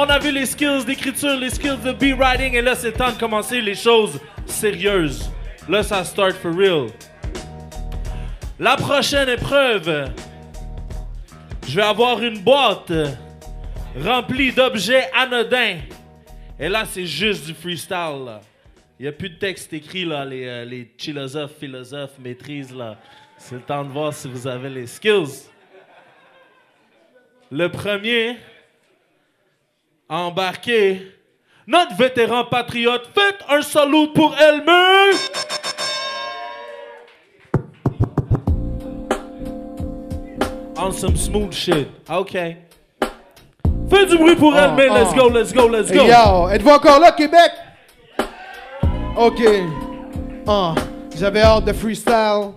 On a vu les skills d'écriture, les skills de beat writing, et là, c'est temps de commencer les choses sérieuses. Là, ça start for real. La prochaine épreuve, je vais avoir une boîte remplie d'objets anodins. Et là, c'est juste du freestyle. Il n'y a plus de texte écrit, là. Les, euh, les philosophes, philosophes maîtrisent, là. C'est le temps de voir si vous avez les skills. Le premier, à embarquer, notre vétéran patriote. Faites un salut pour Elmer! On some smooth shit. OK. Fais du bruit pour Elmer. Let's go, let's go, let's go. Yo, êtes-vous encore là, Québec? Ok. Ah, J'avais hâte de freestyle.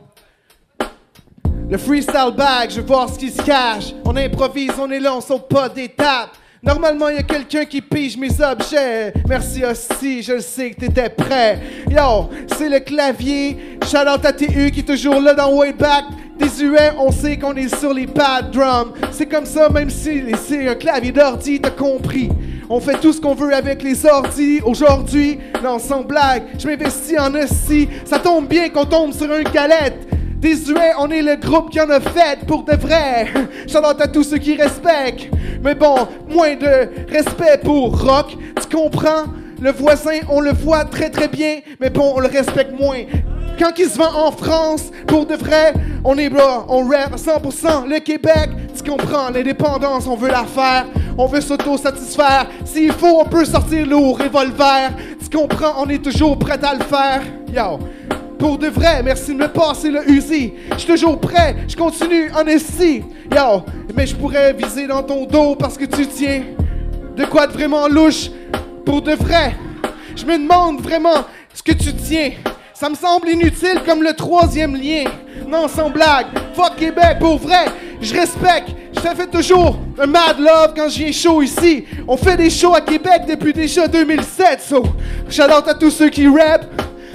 Le freestyle bag, je veux voir ce qui se cache. On improvise, on est là, on saute pas d'étape. Normalement, y a quelqu'un qui pige mes objets. Merci aussi, je le sais que t'étais prêt. Yo, c'est le clavier. Shout out à TU qui est toujours là dans Way Back. Désuet, on sait qu'on est sur les pad drum. C'est comme ça, même si c'est un clavier d'ordi, t'as compris. On fait tout ce qu'on veut avec les ordis. Aujourd'hui, non, sans blague, je m'investis en hostie. Ça tombe bien qu'on tombe sur une galette. Désuet, on est le groupe qui en a fait pour de vrai. Shout-out à tous ceux qui respectent. Mais bon, moins de respect pour rock. Tu comprends? Le voisin, on le voit très très bien, mais bon, on le respecte moins. Quand il se vend en France, pour de vrai, on est là, on rap à 100%. Le Québec, tu comprends, l'indépendance, on veut la faire. On veut s'auto-satisfaire. S'il faut, on peut sortir le revolver. Tu comprends, on est toujours prêt à le faire. Yo. Pour de vrai, merci de me passer le Uzi. Je suis toujours prêt, je continue en ici. Yo, mais je pourrais viser dans ton dos parce que tu tiens de quoi de vraiment louche. Pour de vrai, je me demande vraiment ce que tu tiens. Ça me semble inutile comme le troisième lien. Non, sans blague. Fuck Québec, pour vrai. Je respecte. Je fais toujours un mad love quand viens chaud ici. On fait des shows à Québec depuis déjà 2007. So, shout out à tous ceux qui rap.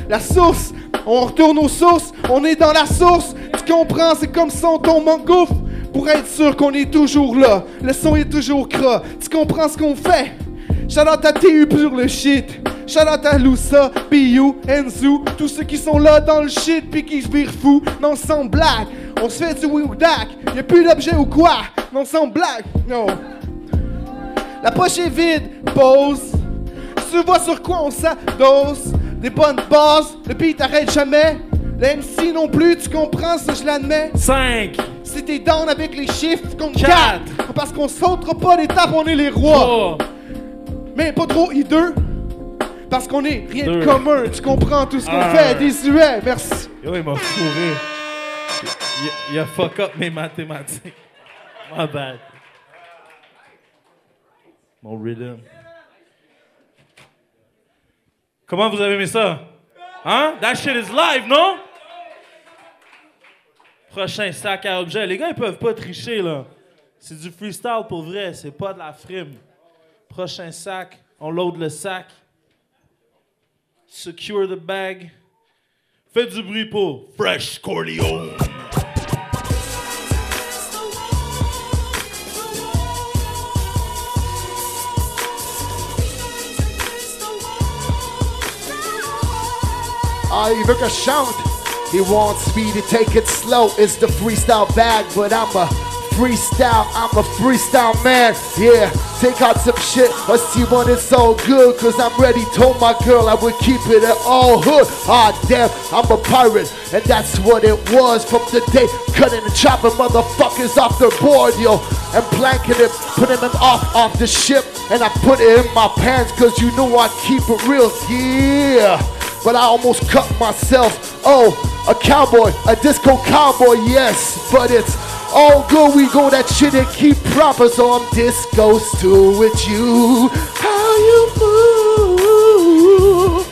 La source, on retourne aux sources. On est dans la source. Tu comprends, c'est comme ça on tombe gouffre. Pour être sûr qu'on est toujours là. Le son est toujours gras. Tu comprends ce qu'on fait? Shout out à TU pour le shit. Shout out à Loussa, Biu, Enzu, tous ceux qui sont là dans le shit puis qui se virent fou. Non, sans blague. On se fait du Woudak. Y'a plus d'objet ou quoi? Non, sans blague. Non. La poche est vide. Pause. Tu vois sur quoi on s'adosse. Des bonnes bases. Le beat t'arrête jamais. Le MC non plus, tu comprends ça, je l'admets. 5, Si t'es down avec les chiffres, compte Quatre. 4. Parce qu'on sautera pas d'étape, on est les rois. 3, Mais pas trop I2. Parce qu'on est rien Deux. de commun. Tu comprends tout ce qu'on fait. Désuet. Merci. Yo, il m'a fourré. Il, il a fuck up mes mathématiques. My bad. Mon rhythm. Comment vous avez aimé ça? Hein? That shit is live, non? Prochain sac à objet. Les gars, ils peuvent pas tricher, là. C'est du freestyle pour vrai, c'est pas de la frime. Prochain sac, on load le sac. Secure the bag. Faites du bruit pour Fresh Corleone. Que je chante. He wants me to take it slow. It's the freestyle bag, but I'm a freestyle. I'm a freestyle man. Yeah, take out some shit. Let's see when it's all good. Cause I'm ready. Told my girl I would keep it at all hood. Ah, damn, I'm a pirate. And that's what it was from the day. Cutting and chopping motherfuckers off the board, yo. And blanking it, putting them off off the ship. And I put it in my pants cause you know I keep it real. Yeah but I almost cut myself. Oh, a cowboy, a disco cowboy, yes, but it's all good. We go that shit and keep proper, so I'm disco stew with you. How you move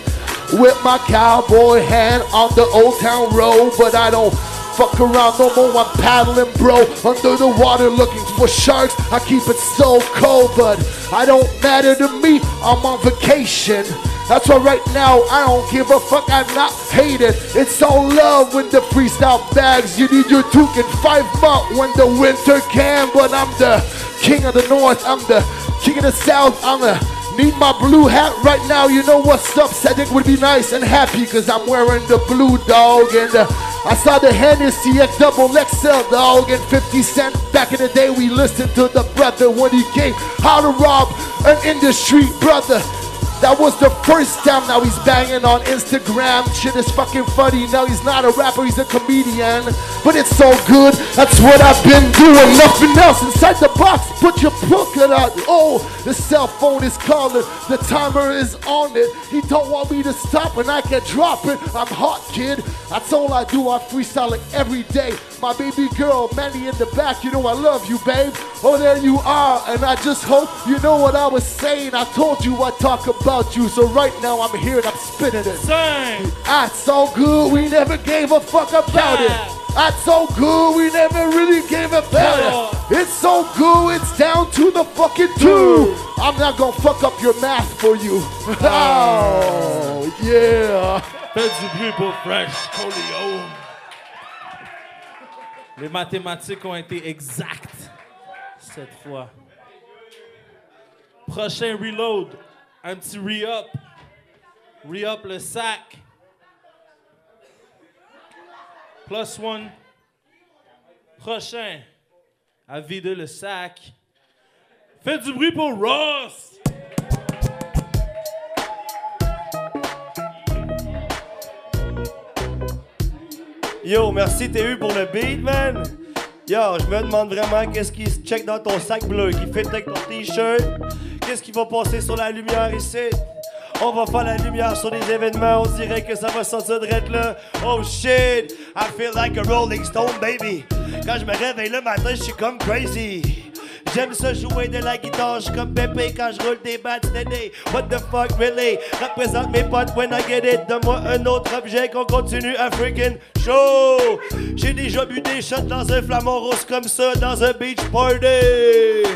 with my cowboy hand on the old town road, but I don't. Fuck around no more, I'm paddling, bro. Under the water looking for sharks. I keep it so cold, but I don't matter to me. I'm on vacation. That's why right now I don't give a fuck. I'm not hated. It's all love when the freestyle bags. You need your toque in five months when the winter can. But I'm the king of the north. I'm the king of the south. I'ma need my blue hat right now. You know what's up? Cedric would be nice and happy because I'm wearing the blue dog. And uh, I saw the Hennessy X double XL dog and 50 Cent. Back in the day, we listened to the brother when he came. How to rob an industry brother. That was the first time now he's banging on Instagram. Shit is fucking funny. Now he's not a rapper, he's a comedian. But it's so good. That's what I've been doing. Nothing else inside the box. Put your pocket out. Oh, the cell phone is calling. The timer is on it. He don't want me to stop and I can drop it. I'm hot, kid. That's all I do. I freestyle it every day. My baby girl, Mandy in the back. You know I love you, babe. Oh, there you are. And I just hope you know what I was saying. I told you I talk about you. So right now I'm here and I'm spinning it. Cinq, That's so good, we never gave a fuck about it. That's so good, we never really gave a about it. It's so good, it's down to the fucking two. I'm not gonna fuck up your math for you. Oh, oh yeah. faites du bruit pour Fresh Coleon. Les mathématiques ont été exactes cette fois. Prochain reload, un petit re-up. Re-up le sac. Plus one. Prochain, à vider le sac. Faites du bruit pour Ross. Yo, merci TU pour le beat, man. Yo, je me demande vraiment qu'est-ce qui se check dans ton sac bleu, qui fait avec ton t-shirt. Qu'est-ce qui va passer sur la lumière ici? On va faire la lumière sur des événements, on dirait que ça va sortir de là. Oh shit, I feel like a Rolling Stone, baby. Quand je me réveille le matin, je suis comme crazy. J'aime ça jouer de la guitare, je comme Pépé quand je roule des bats steady. What the fuck, really? Représente mes potes when I get it. Donne-moi un autre objet qu'on continue à freaking show. J'ai déjà bu des shots dans un flamant rose comme ça, dans un beach party.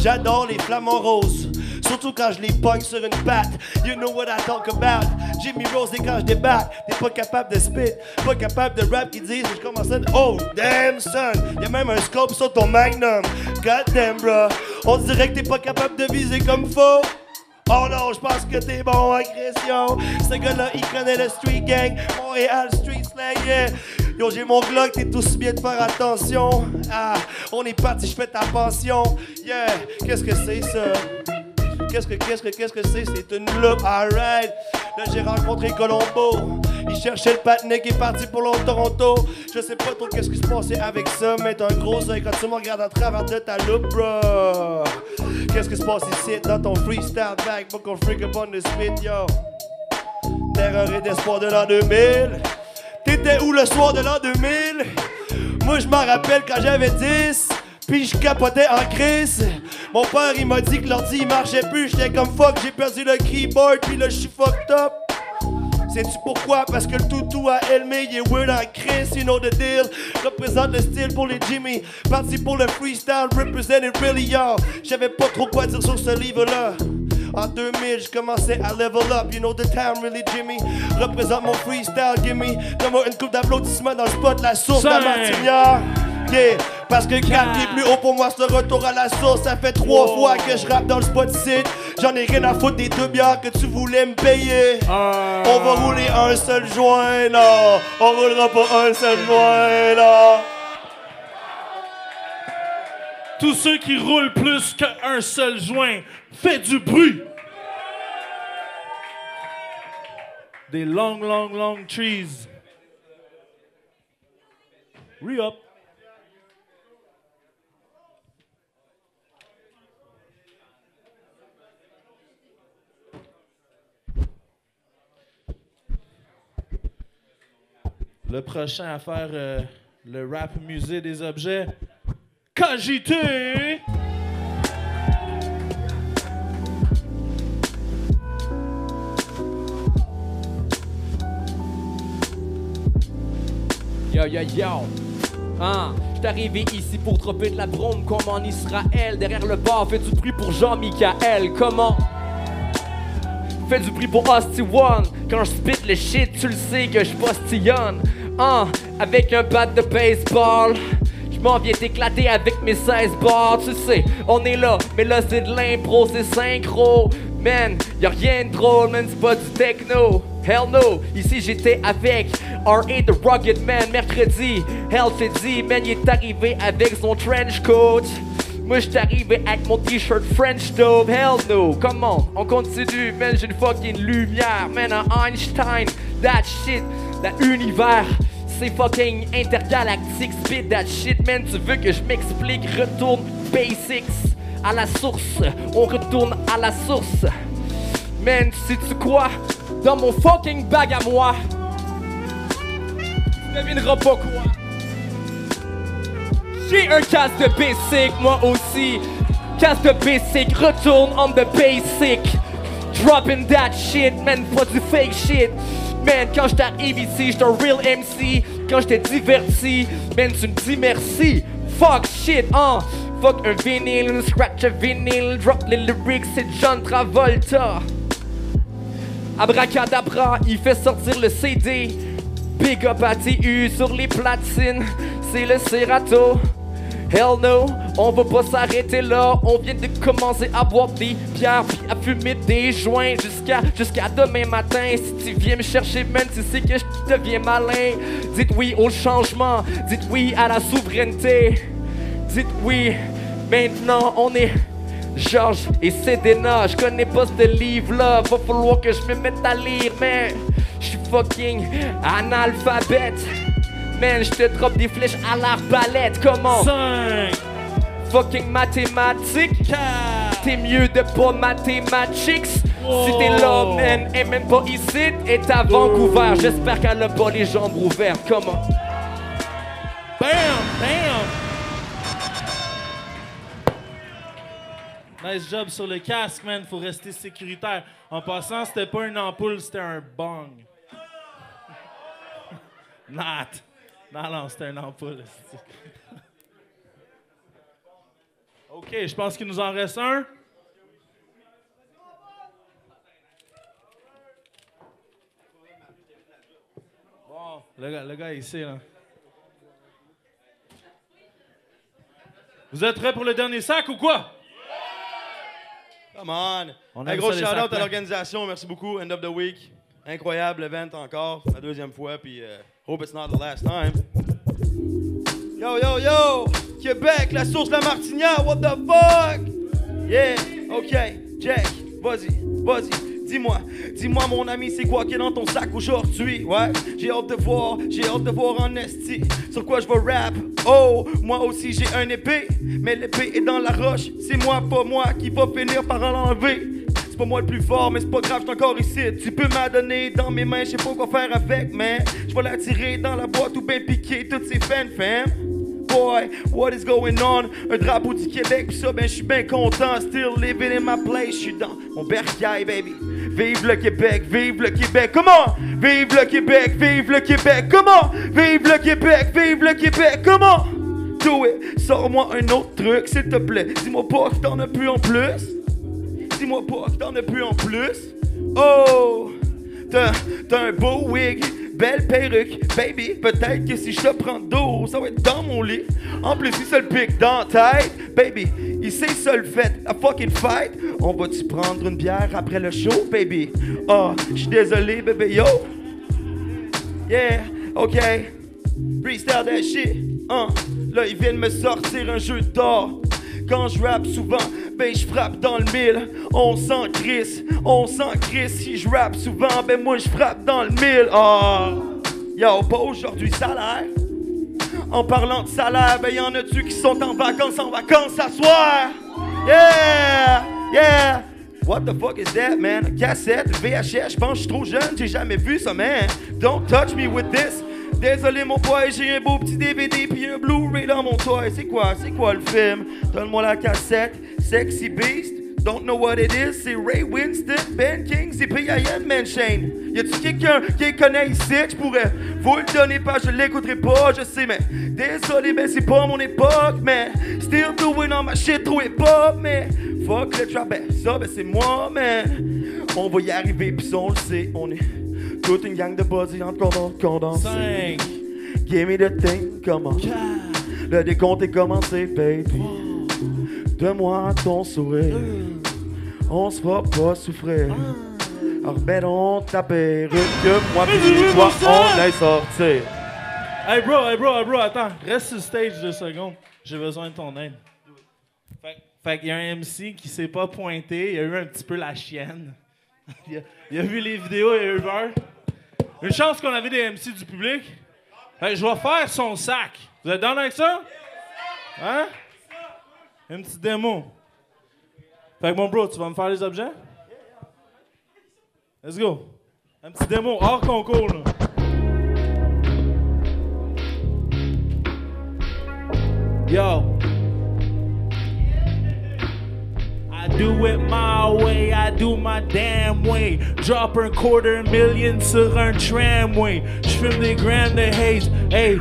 J'adore les flamants roses. Surtout quand je les pogne sur une patte. You know what I talk about. Jimmy Rose, et quand je débarque, t'es pas capable de spit, pas capable de rap, ils disent, je commence à. Oh, damn, son. Y'a même un scope sur ton magnum. God damn, bro. On dirait que t'es pas capable de viser comme faut. Oh non, je pense que t'es bon agression. Ce gars-là, il connaît le street gang. Montréal street slang, yeah. Yo, j'ai mon Glock, t'es aussi bien de faire attention. Ah, on est parti, je fais ta pension. Yeah, qu'est-ce que c'est ça? Qu'est-ce que, qu'est-ce que, qu'est-ce que c'est? C'est une loupe, alright. Là, j'ai rencontré Colombo. Il cherchait le patiné qui est parti pour le Toronto. Je sais pas trop qu'est-ce qui se passait avec ça, mais t'as un gros œil quand tu me regardes à travers de ta loupe, bro. Qu'est-ce qui se passe ici dans ton freestyle back? Book on freak up on the spit, yo. Terreur et d'espoir de l'an 2000. T'étais où le soir de l'an 2000? Moi, je m'en rappelle quand j'avais 10. Puis je capotais en crise. Mon père, il m'a dit que l'ordi, il marchait plus. J'étais comme fuck, j'ai perdu le keyboard, puis là, je suis fucked up. Sais-tu pourquoi? Parce que le toutou à Elmé, il est weird en Chris, you know the deal. Représente le style pour les Jimmy. Parti pour le freestyle, represent it really, y'all. J'avais pas trop quoi dire sur ce livre-là. En 2000, je commençais à level up, you know the time really Jimmy? Représente mon freestyle, gimme. Donne-moi une coupe d'applaudissements dans le spot, la source de la martinière. Yeah, parce que 4 est plus haut pour moi, ce retour à la source. Ça fait trois Oh. fois que je rappe dans le spot site. J'en ai rien à foutre des deux bières que tu voulais me payer. Un. On va rouler un seul joint, là. On roulera pas un seul joint, là. Tous ceux qui roulent plus qu'un seul joint, faites du bruit. Des long, long, long trees. Re-up. Le prochain à faire euh, le rap musée des objets. KJT! Yo yo yo Hein, arrivé ici pour dropper de la drôme comme en Israël Derrière le bar, fais du bruit pour Jean-Michael Comment Fais du bruit pour Hosty One Quand je spit le shit, tu le sais que je postillonne Hein, avec un bat de baseball Je J'm'en viens t'éclater avec mes 16 bars, tu sais, on est là, mais là c'est de l'impro, c'est synchro. Man, y'a rien de drôle, man, c'est pas du techno. Hell no, ici j'étais avec R.A. The Rugged Man mercredi. Hell t'es dit, man, il est arrivé avec son trench coat. Moi j'étais arrivé avec mon t-shirt French Dove, hell no, come on, on continue, man, j'ai une fucking lumière, man, Einstein, that shit, that univers, c'est fucking intergalactique, spit that shit, man, tu veux que je m'explique, retourne basics, à la source, on retourne à la source, man, sais-tu quoi, dans mon fucking bag à moi, tu devineras pas quoi. J'ai un casque de basic, moi aussi. Casque de basic, retourne on the basic. Dropping that shit, man, pas du fake shit. Man, quand j't'arrive ici, j'suis un real MC. Quand j't'ai diverti, man, tu me dis merci. Fuck shit, hein. Fuck un vinyle, scratch un vinyle, drop les lyrics, c'est John Travolta. Abracadabra, il fait sortir le CD. Big up à TU sur les platines, c'est le Serato. Hell no, on va pas s'arrêter là. On vient de commencer à boire des bières puis à fumer des joints jusqu'à demain matin. Si tu viens me chercher, man, tu sais que je deviens malin. Dites oui au changement, dites oui à la souveraineté. Dites oui, maintenant on est Georges et Sedena. Je connais pas ce livre-là, va falloir que je me mette à lire, mais je suis fucking analphabète. Man, je te drop des flèches à l'arbalète, comment? 5, Fucking mathématiques. 4, T'es mieux de pas mathématiques. Si t'es là, man, et même pas ici, et à Vancouver. J'espère qu'elle a pas les jambes ouvertes, comment? bam, bam. Nice job sur le casque, man. Faut rester sécuritaire. En passant, c'était pas une ampoule, c'était un bong. Not. Non, non, c'était une ampoule. OK, je pense qu'il nous en reste un. Bon, le gars, le gars est ici, là. Vous êtes prêts pour le dernier sac ou quoi? Come on! On un gros shout-out à l'organisation, merci beaucoup. End of the week. Incroyable event encore, la deuxième fois, puis euh, hope it's not the last time. Yo, yo, yo! Québec, la source de la Martinière, what the fuck? Yeah, ok, Jack, vas-y, vas-y. Dis-moi, dis-moi mon ami, c'est quoi qui est dans ton sac aujourd'hui? Ouais, j'ai hâte de voir, j'ai hâte de voir en esti. Sur quoi je vais rap? Oh, moi aussi j'ai un épée, mais l'épée est dans la roche. C'est moi, pas moi, qui va finir par l'enlever. Pas moi le plus fort, mais c'est pas grave, j'suis encore ici. Tu peux m'adonner dans mes mains, je sais pas quoi faire avec, mais je vais la tirer dans la boîte ou bien piquer toutes ces fans, fam. Boy, what is going on? Un drapeau du Québec, pis ça, ben je suis bien content. Still living in my place, je suis dans mon bercail, baby. Vive le Québec, vive le Québec, comment? Vive le Québec, vive le Québec, comment? Vive le Québec, vive le Québec, comment? Do it, sors-moi un autre truc, s'il te plaît. Dis-moi pas que t'en as plus en plus. Dis-moi pas que t'en as plus en plus. Oh, t'as un beau wig, belle perruque, baby. Peut-être que si je te prends d'eau, ça va être dans mon lit. En plus, il se le pique dans la tête, baby. Il sait ça le fait, la fucking fight. On va-tu prendre une bière après le show, baby? Oh, je suis désolé, bébé, yo. Yeah, ok. Freestyle that shit. Hein. Là, ils viennent me sortir un jeu d'or. Quand je rappe souvent, ben je frappe dans le mille. On s'en crisse, on s'en crisse. Si je rappe souvent, ben moi je frappe dans le mille. Ah, yo, pas aujourd'hui salaire. En parlant de salaire, ben y'en a-tu qui sont en vacances, en vacances à soir? Yeah, yeah. What the fuck is that, man? Cassette, VHS, je pense que je suis trop jeune, j'ai jamais vu ça, man. Don't touch me with this. Désolé mon boy, j'ai un beau petit DVD puis un Blu-ray dans mon toit. C'est quoi, c'est quoi le film? Donne-moi la cassette. Sexy Beast. Don't know what it is. C'est Ray Winston, Ben King, c'est P.I.N. Man Shane. Y a-tu quelqu'un qui connaît ici? Je pourrais vous le donner pas, je l'écouterai pas, je sais, mais désolé, mais c'est pas mon époque, mais still doing all my shit trop hip-hop, mais fuck le trap, ben ça, ben c'est moi, man. On va y arriver, pis on le sait, on est toute une gang de buzzy en condensé. 5, Give me the thing, come on. Le décompte est commencé, baby. Donne-moi ton sourire. On se fera pas souffrir. Remettons ta perruque, que moi pis toi, on aille sortir. Hey bro, hey bro, hey bro, attends. Reste sur le stage deux secondes. J'ai besoin de ton aide. Fait, fait qu'il y a un MC qui s'est pas pointé. Il a eu un petit peu la chienne. il, a, vu les vidéos, il a eu peur. Une chance qu'on avait des MC du public. Fait je vais faire son sac. Vous êtes down avec ça? Hein? Une petite démo. Fait que mon bro, tu vas me faire les objets? Let's go. Un petit démo hors concours, là. Yo. Do it my way, I do my damn way. Drop un quarter million sur un tramway. J'fume des grammes de haze. Hey,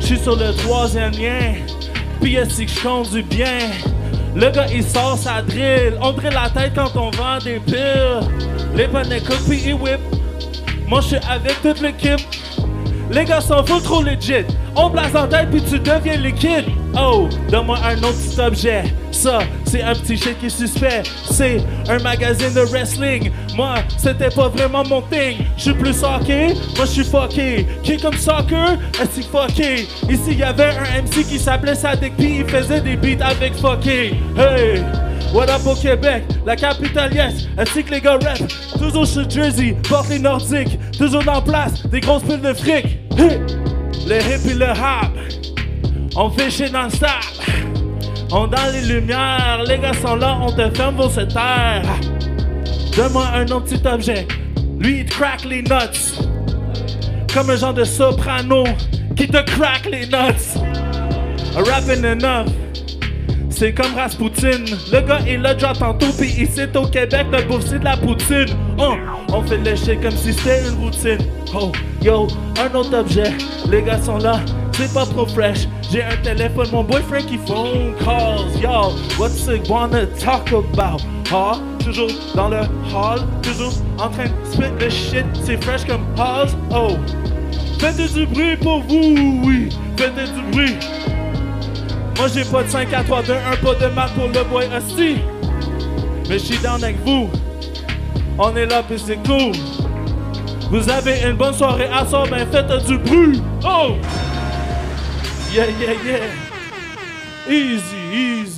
j'suis sur le troisième lien. Pis est-ce que j'compte du bien? Le gars il sort sa drill. On drill la tête quand on vend des piles. Les panneaux pis ils whip. Moi j'suis avec toute l'équipe. Les gars sont full trop legit. On place en tête puis tu deviens liquide. Oh, donne-moi un autre petit objet. Ça, c'est un petit shit qui est suspect. C'est un magazine de wrestling. Moi, c'était pas vraiment mon thing. Je plus hockey, moi je suis fucké. Qui est comme soccer, est-ce fucké? Ici, y avait un MC qui s'appelait Sadik P. Il faisait des beats avec fucké. Hey! What up au Québec, la capitale yes, ainsi que les gars rap, toujours sur Jersey, porte les nordiques, toujours en place, des grosses piles de fric. Hey! Le hip et le hop, on fait le sable, on dans les lumières, les gars sont là, on te ferme vos terres. Donne-moi un autre petit objet, lui il te crack les nuts, comme un genre de soprano qui te crack les nuts. Rapping enough. C'est comme Rasputin. Le gars est là déjà tantôt, pis ici au Québec, le bouffe c'est de la poutine. Oh, on fait le shit comme si c'était une routine. Oh, yo, un autre objet. Les gars sont là, c'est pas trop fresh. J'ai un téléphone, mon boyfriend qui phone calls. Yo, what's it wanna talk about? Ah, toujours dans le hall, toujours en train de spit le shit. C'est fresh comme pause. Oh, faites du bruit pour vous, oui, faites du bruit. Moi j'ai pas de 5 à 3 2 1 pas de maths pour le boy aussi. Mais je suis down avec vous. On est là pis c'est cool. Vous avez une bonne soirée à soir, ben faites du bruit. Oh! Yeah, yeah, yeah. Easy, easy,